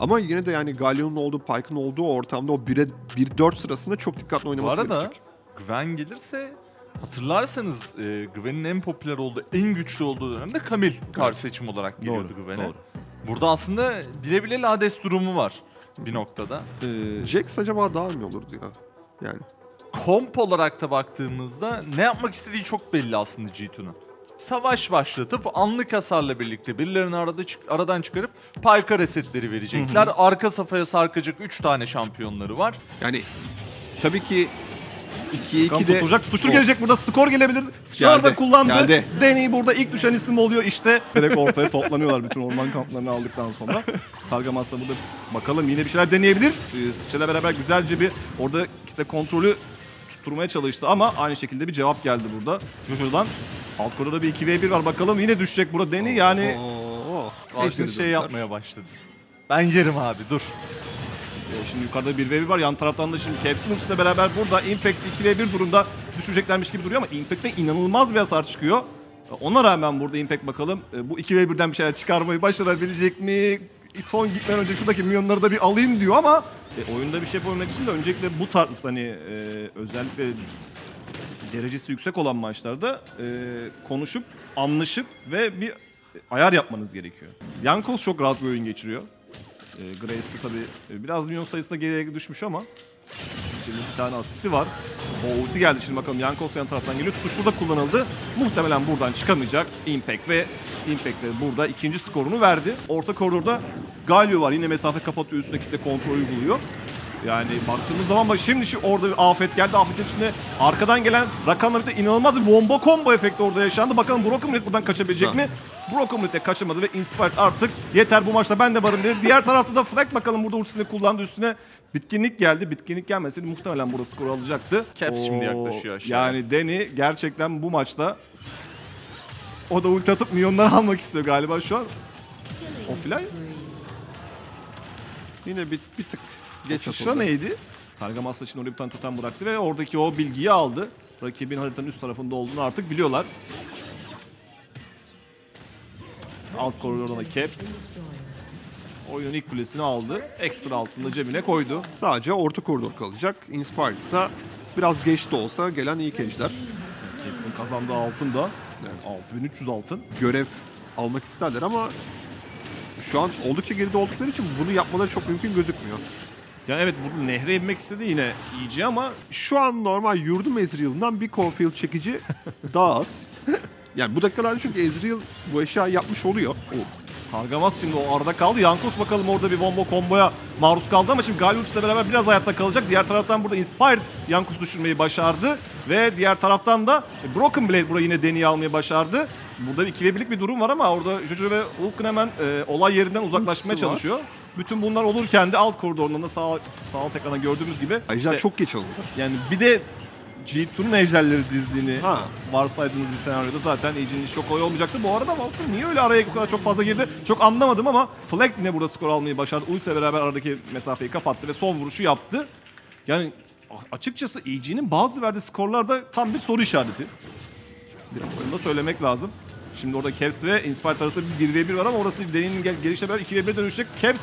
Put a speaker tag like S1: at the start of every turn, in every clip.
S1: Ama yine de yani Galio'nun olduğu, Pyke'ın olduğu ortamda o 1'e 1-4 sırasında çok dikkatli
S2: Bu
S1: oynaması
S2: arada
S1: gerekecek.
S2: Gwen gelirse hatırlarsanız e, Gwen'in en popüler olduğu, en güçlü olduğu dönemde Camille kar seçim olarak geliyordu
S3: Doğru,
S2: Gwen'e.
S3: doğru.
S2: Burada aslında bile bile Lades durumu var bir noktada.
S3: Ee,
S1: Jax acaba daha mı olurdu ya? Yani
S2: Komp olarak da baktığımızda ne yapmak istediği çok belli aslında G2'nun. Savaş başlatıp anlık hasarla birlikte birilerini arada çık- aradan çıkarıp Pyka resetleri verecekler. Arka safhaya sarkacak 3 tane şampiyonları var.
S1: yani tabii ki 2'ye
S3: Kan
S1: 2'de
S3: tutulacak. Tutuştur
S1: O-
S3: gelecek burada. Skor gelebilir. Sıçrar da
S1: Geldi,
S3: kullandı.
S1: geldi.
S3: Danny burada ilk düşen isim oluyor işte. Direkt ortaya toplanıyorlar bütün orman kamplarını aldıktan sonra. Targamas da burada bakalım yine bir şeyler deneyebilir. Ee, Sıçrayla beraber güzelce bir orada kitle kontrolü tutturmaya çalıştı ama aynı şekilde bir cevap geldi burada. Jojo'dan. Alt koridorda da bir 2v1 var bakalım yine düşecek burada Danny yani
S1: Oo,
S2: Karşında
S1: ejderi
S2: şey yapmaya başladı. Ben yerim abi dur.
S3: Ee, Şimdi yukarıda bir v var. Yan taraftan da şimdi Caps'in ultisiyle beraber burada Impact 2v1 durumda düşeceklermiş gibi duruyor ama Impact'te inanılmaz bir hasar çıkıyor. Ee, Ona rağmen burada Impact bakalım e, bu 2v1'den bir şeyler çıkarmayı başarabilecek mi? Son gitmeden önce şuradaki milyonları da bir alayım diyor ama e, oyunda bir şey yapabilmek için de öncelikle bu tarz hani e, özellikle derecesi yüksek olan maçlarda e, konuşup anlaşıp ve bir ayar yapmanız gerekiyor. Yankos çok rahat bir oyun geçiriyor. E, Grace tabii e, biraz milyon sayısında geriye düşmüş ama şimdi bir tane asisti var. O ulti geldi şimdi bakalım Yankos yan taraftan geliyor. Tutuşlu da kullanıldı. Muhtemelen buradan çıkamayacak Impact ve Impact de burada ikinci skorunu verdi. Orta koridorda Galio var. Yine mesafe kapatıyor üstündeki de kontrol uyguluyor. Yani baktığımız zaman bak şimdi şu orada bir afet geldi. Afetin içinde arkadan gelen Rakan'la birlikte inanılmaz bir bomba combo efekti orada yaşandı. Bakalım Broken buradan kaçabilecek mi? Broken de kaçamadı ve Inspired artık yeter bu maçta ben de varım dedi. Diğer tarafta da Fnac bakalım burada ultisini kullandı üstüne. Bitkinlik geldi. Bitkinlik gelmeseydi muhtemelen burada skoru alacaktı.
S2: Caps şimdi
S3: Oo,
S2: yaklaşıyor aşağıya.
S3: Yani Danny gerçekten bu maçta o da ulti atıp milyonları almak istiyor galiba şu an. O filan
S1: Yine bir, bir tık geç
S3: Sıçra
S1: atıldı.
S3: neydi? Targamas için oraya bir tane totem bıraktı ve oradaki o bilgiyi aldı. Rakibin haritanın üst tarafında olduğunu artık biliyorlar. Alt koridordan da Caps. Oyunun ilk kulesini aldı. Ekstra altında cebine koydu.
S1: Sadece orta koridor kalacak. Inspired'da biraz geç de olsa gelen ilk ejder.
S3: Caps'in kazandığı altın da. 6300 altın.
S1: Görev almak isterler ama şu an oldukça geride oldukları için bunu yapmaları çok mümkün gözükmüyor.
S3: Yani evet burada nehre inmek istedi yine iyice ama
S1: Şu an normal yurdum Ezreal'dan bir Caulfield çekici daha az. Yani bu dakikalarda çünkü Ezreal bu eşyayı yapmış oluyor.
S3: Targamas şimdi o arada kaldı. Yankos bakalım orada bir bomba komboya maruz kaldı ama şimdi Galious'la beraber biraz hayatta kalacak. Diğer taraftan burada Inspired Yankos düşürmeyi başardı. Ve diğer taraftan da Broken Blade burayı yine Deni'yi almayı başardı. Burada bir 2 birlik bir durum var ama orada Jojo ve Hulk'un hemen e, olay yerinden uzaklaşmaya
S1: Ultisi var.
S3: çalışıyor. Bütün bunlar olurken de alt koridorunda da sağ, sağ alt ekrana gördüğümüz gibi
S1: Ejder
S3: işte
S1: çok geç alındı.
S3: yani bir de G2'nun ejderleri dizdiğini
S1: Ha.
S3: varsaydığınız bir senaryoda zaten Age'nin çok olay olmayacaktı. Bu arada Valkyrie niye öyle araya bu kadar çok fazla girdi çok anlamadım ama Flag yine burada skor almayı başardı. Ulti ile beraber aradaki mesafeyi kapattı ve son vuruşu yaptı. Yani açıkçası AG'nin bazı verdiği skorlarda tam bir soru işareti. Biraz onu da söylemek lazım. Şimdi orada Caps ve Inspired arasında bir 1v1 var ama orası Deni'nin gel- gelişle beraber 2v1 dönüşecek. Caps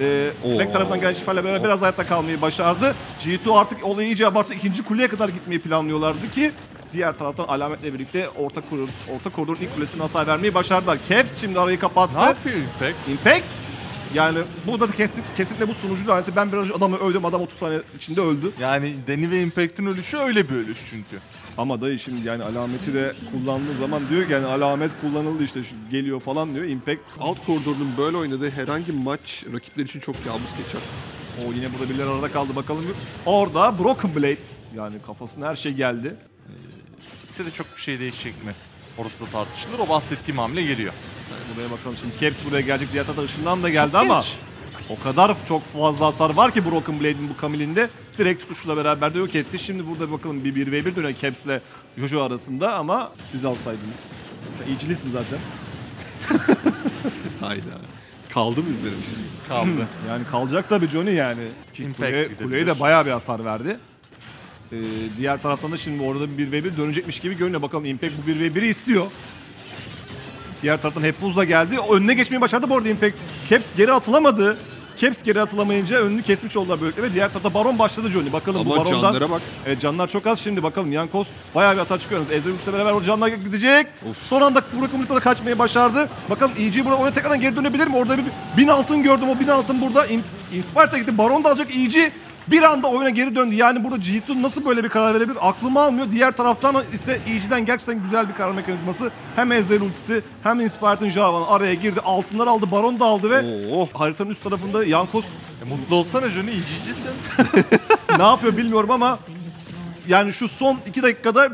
S3: e,
S1: Oo.
S3: tarafından gelen şifayla beraber biraz hayatta kalmayı başardı. G2 artık olayı iyice abarttı. İkinci kuleye kadar gitmeyi planlıyorlardı ki diğer taraftan alametle birlikte orta koridor, orta koridorun ilk kulesine hasar vermeyi başardılar. Caps şimdi arayı kapattı.
S2: Ne yapıyor Impact?
S3: Impact yani burada da kesin, kesinlikle bu sunucu laneti. Ben biraz adamı öldüm. Adam 30 saniye içinde öldü.
S2: Yani Deni ve Impact'in ölüşü öyle bir ölüş çünkü.
S3: Ama dayı şimdi yani alameti de kullandığı zaman diyor ki yani alamet kullanıldı işte şu geliyor falan diyor. Impact
S1: Alt koridorun böyle oynadığı herhangi maç rakipler için çok kabus geçer.
S3: o yine burada birileri arada kaldı bakalım. Orada Broken Blade yani kafasına her şey geldi.
S2: İkisi de çok bir şey değişecek mi? Orası da tartışılır. O bahsettiğim hamle geliyor.
S3: Buraya bakalım şimdi Caps buraya gelecek diğer tarafta ışından da geldi
S2: Çok
S3: ama
S2: geç.
S3: o kadar çok fazla hasar var ki Broken Blade'in bu Camille'inde direkt tutuşla beraber de yok etti. Şimdi burada bakalım bir 1v1 dönüyor Caps ile Jojo arasında ama siz alsaydınız. Sen iyicilisin zaten.
S1: Hayda. Kaldı mı üzerine şimdi?
S2: Kaldı.
S3: Yani kalacak tabii Johnny yani.
S2: Impact
S3: kule, kuleye de bayağı bir hasar verdi. Ee, diğer taraftan da şimdi orada bir 1v1 dönecekmiş gibi görünüyor. Bakalım Impact bu 1v1'i istiyor. Diğer taraftan hep buzla geldi. O önüne geçmeyi başardı bu arada Impact. Caps geri atılamadı. Caps geri atılamayınca önünü kesmiş oldular böylelikle ve diğer tarafta Baron başladı Johnny. Bakalım bu
S1: Ama
S3: Baron'dan...
S1: canlara bak.
S3: Evet canlar çok az. Şimdi bakalım Yankos bayağı bir hasar çıkıyor. Ezreal Uç'la beraber orada canlar gidecek. Son anda Burak Umut'la da kaçmayı başardı. Bakalım EG burada oraya tekrardan geri dönebilir mi? Orada bir bin altın gördüm. O bin altın burada. In, Inspired'a gitti. Baron da alacak EG. Bir anda oyuna geri döndü. Yani burada G2 nasıl böyle bir karar verebilir? Aklımı almıyor. Diğer taraftan ise EG'den gerçekten güzel bir karar mekanizması. Hem Ezreal ultisi hem Inspired'ın Jarvan'ı araya girdi. Altınlar aldı. Baron da aldı ve
S1: Oo.
S3: haritanın üst tarafında Yankos
S2: E, mutlu olsana Johnny iyicisin.
S3: ne yapıyor bilmiyorum ama yani şu son 2 dakikada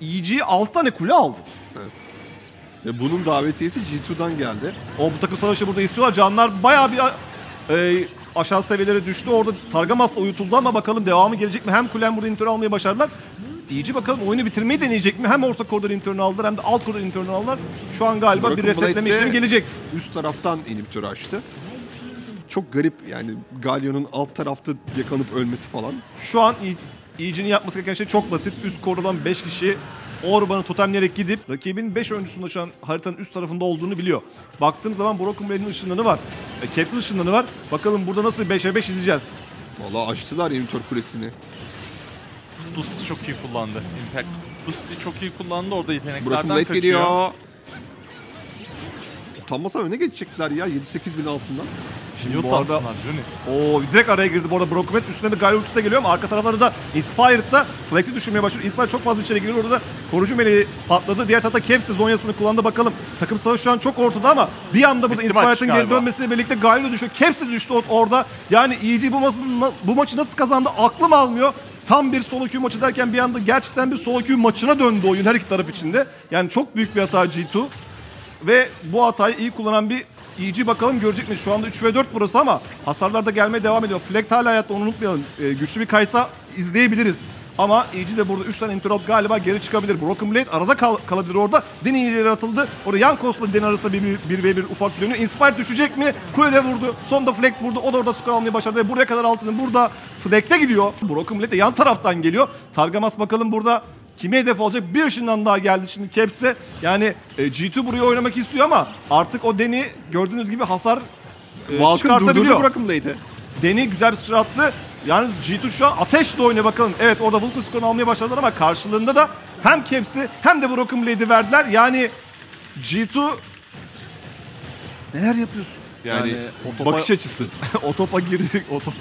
S3: EG 6 tane kule aldı.
S1: Ve bunun davetiyesi G2'dan geldi.
S3: O bu takım savaşı burada istiyorlar. Canlar bayağı bir e, aşağı seviyelere düştü. Orada Targamas'la uyutuldu ama bakalım devamı gelecek mi? Hem Kulen burada intern almayı başardılar. EG bakalım oyunu bitirmeyi deneyecek mi? Hem orta koridor internü aldılar hem de alt koridor internü aldılar. Şu an galiba bir
S1: Broken
S3: resetleme işlemi gelecek.
S1: Üst taraftan inhibitörü açtı. Çok garip yani Galio'nun alt tarafta yakalanıp ölmesi falan.
S3: Şu an EG'nin yapması gereken şey çok basit. Üst koridordan 5 kişi Orban'ı totemleyerek gidip rakibin 5 oyuncusunda şu an haritanın üst tarafında olduğunu biliyor. Baktığım zaman Broken Blade ışınlanı var. E, Caps'in ışınlanı var. Bakalım burada nasıl 5'e 5 izleyeceğiz.
S1: Valla açtılar inhibitör kulesini.
S2: Lucy çok iyi kullandı. Impact. Lucy çok iyi kullandı. Orada
S1: Broken
S2: yeteneklerden
S1: Blade
S2: kaçıyor.
S1: geliyor. Utanmasa öne geçecekler ya 7-8 bin altından.
S2: Şimdi
S3: bu arada-. Oo direkt araya girdi bu arada Broken Blade. Üstüne de Gaia ultisi de geliyor ama arka taraflarda da Inspired'da Flag'i düşürmeye başlıyor. Inspired çok fazla içeri giriyor. Orada da korucu meleği patladı. Diğer tarafta Caps de Zonya'sını kullandı bakalım. Takım savaşı şu an çok ortada ama bir anda burada Inspired'ın geri dönmesiyle birlikte Gaia da düşüyor. Caps de düştü o- orada. Yani EG bu, maçı, bu maçı nasıl kazandı aklım almıyor. Tam bir solo queue maçı derken bir anda gerçekten bir solo queue maçına döndü oyun her iki taraf içinde. Yani çok büyük bir hata G2. Ve bu hatayı iyi kullanan bir EG bakalım görecek mi? Şu anda 3 ve 4 burası ama hasarlar da gelmeye devam ediyor. Fleck hala hayatta onu unutmayalım. Ee, güçlü bir Kaysa izleyebiliriz. Ama EG de burada 3 tane interrupt galiba geri çıkabilir. Broken Blade arada kal- kalabilir orada. Deni ileri atıldı. Orada Yankos'la Den arasında bir, bir, bir bir ufak dönüyor. Inspired düşecek mi? Kulede vurdu. Sonda Fleck vurdu. O da orada skor almayı başardı. Ve buraya kadar altının burada Fleck'te gidiyor. Broken Blade de yan taraftan geliyor. Targamas bakalım burada Kime hedef olacak? Bir ışından daha geldi şimdi Caps'e. Yani e, G2 buraya oynamak istiyor ama artık o Deni gördüğünüz gibi hasar e,
S1: durdurdu
S3: çıkartabiliyor.
S1: Blade'i.
S3: Deni güzel bir sıçra attı. Yalnız G2 şu an ateşle oynuyor bakalım. Evet orada Vulcan skorunu almaya başladılar ama karşılığında da hem Caps'i hem de Broken Blade'i verdiler. Yani G2 neler yapıyorsun?
S1: Yani,
S3: o topa-
S1: bakış açısı.
S3: o topa girecek, o topa,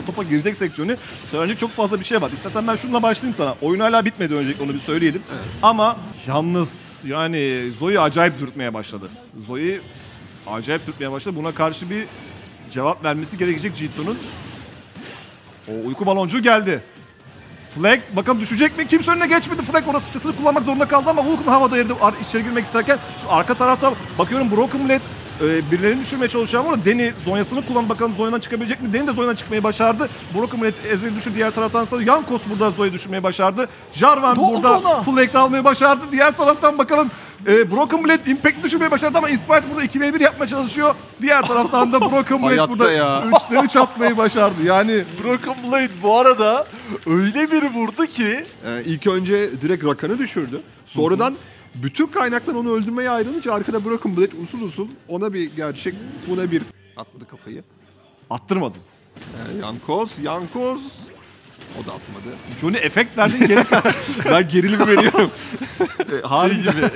S3: o topa girecek seksiyonu söylenecek çok fazla bir şey var. İstersen ben şununla başlayayım sana. Oyun hala bitmedi öncelikle onu bir söyleyelim. Ama yalnız yani Zoe acayip dürtmeye başladı. Zoe acayip dürtmeye başladı. Buna karşı bir cevap vermesi gerekecek G2'nun. O uyku baloncuğu geldi. Flag bakalım düşecek mi? Kimse önüne geçmedi. Flag orada sıçrasını kullanmak zorunda kaldı ama Vulcan havada eridi içeri girmek isterken şu arka tarafta bakıyorum Broken Blade e, birilerini düşürmeye çalışıyor ama Deni Zonya'sını kullan bakalım Zonya'dan çıkabilecek mi? Deni de Zonya'dan çıkmayı başardı. Broken Blade Ezreal'i düşürdü diğer taraftan sonra Yankos burada Zoya'yı düşürmeyi başardı. Jarvan
S2: Ne
S3: burada
S2: ona?
S3: Flag'de almayı başardı. Diğer taraftan bakalım e, Broken Blade Impact düşürmeyi başardı ama Inspired burada 2v1 yapmaya çalışıyor. Diğer taraftan da Broken Blade burada
S1: ya.
S3: 3'te 3 atmayı başardı. Yani
S2: Broken Blade bu arada öyle bir vurdu ki
S1: Ee, ilk önce direkt Rakan'ı düşürdü. Sonradan bütün kaynaklar onu öldürmeye ayrılınca arkada Broken Blade usul usul ona bir gerçek buna bir atmadı kafayı.
S3: attırmadı.
S1: Ee, Yankos, Yankos o da atmadı.
S3: Johnny efekt verdin geri
S1: ben gerilim veriyorum.
S3: Harbi gibi.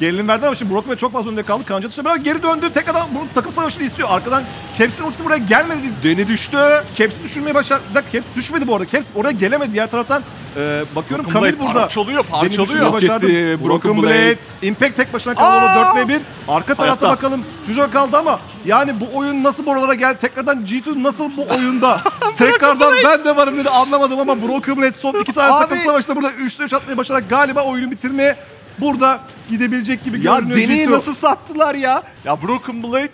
S3: Gerilim verdi ama şimdi Brock çok fazla önde kaldı. Kanca dışına beraber geri döndü. Tekrardan bunu takım savaşını istiyor. Arkadan Caps'in ultisi buraya gelmedi.
S1: Deni düştü.
S3: Caps'i düşürmeye başladı. Caps düşmedi bu arada. Caps oraya gelemedi. Diğer taraftan e, bakıyorum
S2: Broken
S3: Kamil
S2: Blade
S3: burada.
S2: parçalıyor,
S3: Deni
S2: parçalıyor.
S3: başardı. Broken
S1: Broken
S3: Blade.
S1: Blade.
S3: Impact tek başına kaldı orada 4 ve 1. Arka tarafta
S1: Hayatta.
S3: bakalım Jujo kaldı ama yani bu oyun nasıl buralara geldi? Tekrardan G2 nasıl bu oyunda? Tekrardan ben de varım dedi anlamadım ama Broken Blade son iki tane takım savaşta burada 3'te 3 atmaya başlayarak galiba oyunu bitirmeye burada gidebilecek gibi
S1: Ya
S3: görünüyor
S1: Deni'yi
S3: G2.
S1: nasıl sattılar ya?
S2: ya Broken Blade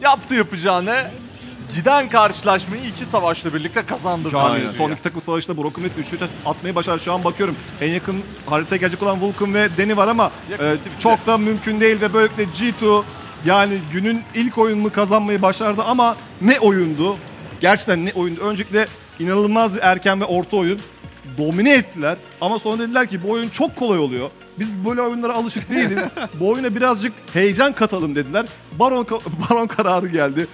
S2: yaptı yapacağını giden karşılaşmayı iki savaşla birlikte.
S3: Yani
S2: Aynen.
S3: son iki takım savaşta Broken Blade 3 3 atmayı başardı. Şu an bakıyorum en yakın haritaya gelecek olan Vulcan ve Deni var ama e, çok da mümkün değil ve böylelikle G2 yani günün ilk oyununu kazanmayı başardı ama ne oyundu? Gerçekten ne oyundu? Öncelikle inanılmaz bir erken ve orta oyun. Domine ettiler ama sonra dediler ki bu oyun çok kolay oluyor. Biz böyle oyunlara alışık değiliz. bu oyuna birazcık heyecan katalım dediler. Baron, Baron kararı geldi.